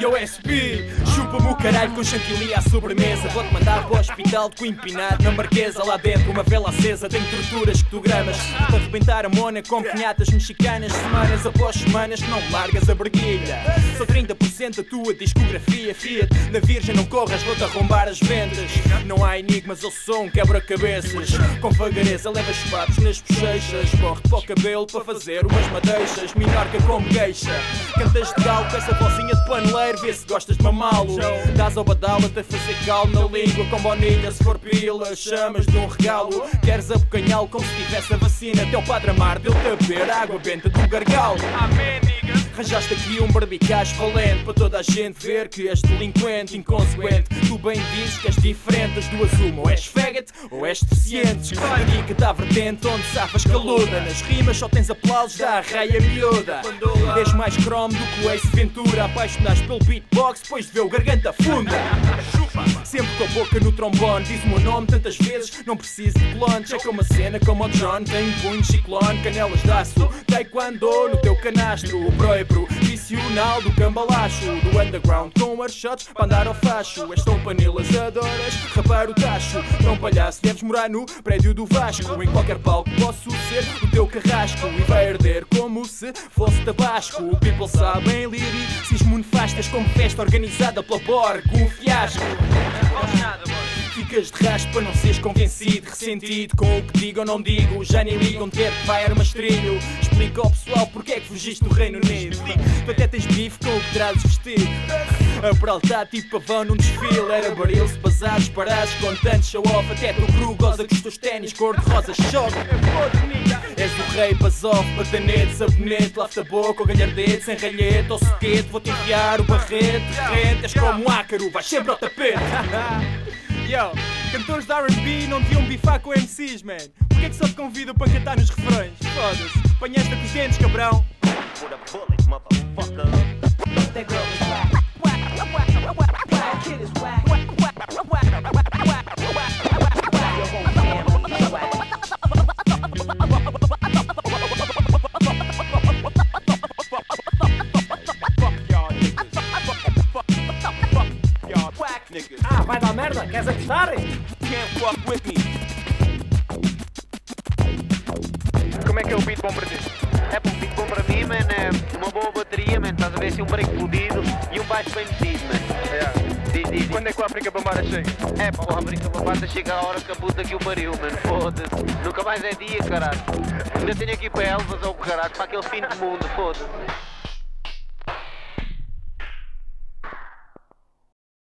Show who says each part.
Speaker 1: Yo SP, chupa-me o caralho com chantilly à sobremesa. Vou-te mandar para o hospital de empinado na marquesa Lá dentro uma vela acesa, tenho torturas que tu gramas Vou-te arrebentar a mona com pinhatas mexicanas. Semanas após semanas não largas a breguilha Sou 30% da tua discografia Fiat, na virgem não corras, vou-te arrombar as vendas. Não há enigmas, eu sou um quebra-cabeças. Com vagareza leva chupados nas bochechas. Corre para o cabelo para fazer umas madeixas. Minorca como queixa. Cantas de galo com essa vozinha de paneleiro Vê se gostas de mamá-lo Dás ao badalo até fazer calmo na língua. Com bonilha se for pila Chamas de um regalo. Queres abocanhá-lo como se tivesse a vacina? O padre amar dele-te a beber água benta do gargalo. Amém, Arranjaste aqui um barbicaz valente Para toda a gente ver que és delinquente, inconsequente. Tu bem dizes que és diferente Das duas. Uma, ou és faggot ou és deficiente. Aqui que dá vertente onde safas caluda Nas rimas só tens aplausos da arraia miúda. És mais cromo do que o Ace Ventura. Apaixonaste pelo beatbox depois de ver o garganta funda Com a boca no trombone Diz o meu nome tantas vezes, não preciso de clone Checa uma cena como o John Tem punho, ciclone, canelas de aço. Taekwondo no teu canastro O proibro, visional do cambalacho. Do underground com airshots para andar ao facho. És tão panilas, adoras rapar o tacho. Não palhaço, deves morar no prédio do Vasco. Em qualquer palco posso ser o teu carrasco E vai arder como se fosse tabasco. O people sabem liricismo nefastas Como festa organizada pela Borg Um fiasco Ficas de rastro para não seres convencido Ressentido com o que digo ou não digo. Já nem ligam ter que vai armastrilho Explica ao pessoal porque é que fugiste do Reino Unido. Tens bife com o que trazes vestido. A peraltar tipo pavão num desfile. Era baril-se, bazares, parados Com tanto show-off Até tu cru goza com os teus ténis Cor-de-rosa choque. És o rei, bazov, batanete, sabonete Lava-te a boca ou galhardete Sem ralhete ou soquete Vou-te enviar o barrete rente És como um ácaro, vais sempre ao tapete. Yo, cantores de R&B não deviam bifar com MCs, man. Porquê é que só te convidam para cantar nos refrões? Foda-se, apanhaste com os dentes, cabrão
Speaker 2: merda? Queres apostar?
Speaker 3: Can't fuck with me.
Speaker 4: Como é que é o beat bom para ti?
Speaker 5: É pô, fico bom para mim, man. É uma boa bateria, man. Estás a ver assim um break fodido e um baixo bem metido, man.
Speaker 4: É.
Speaker 5: Diz, diz, diz.
Speaker 4: Quando é que o África Bambara chega?
Speaker 5: É, porra, brinca babada, chega a hora que a puta que o pariu, mano. Foda-se. Nunca mais é dia, caralho. Ainda tenho aqui para Elvas ou caralho, para aquele fim do mundo, foda-se.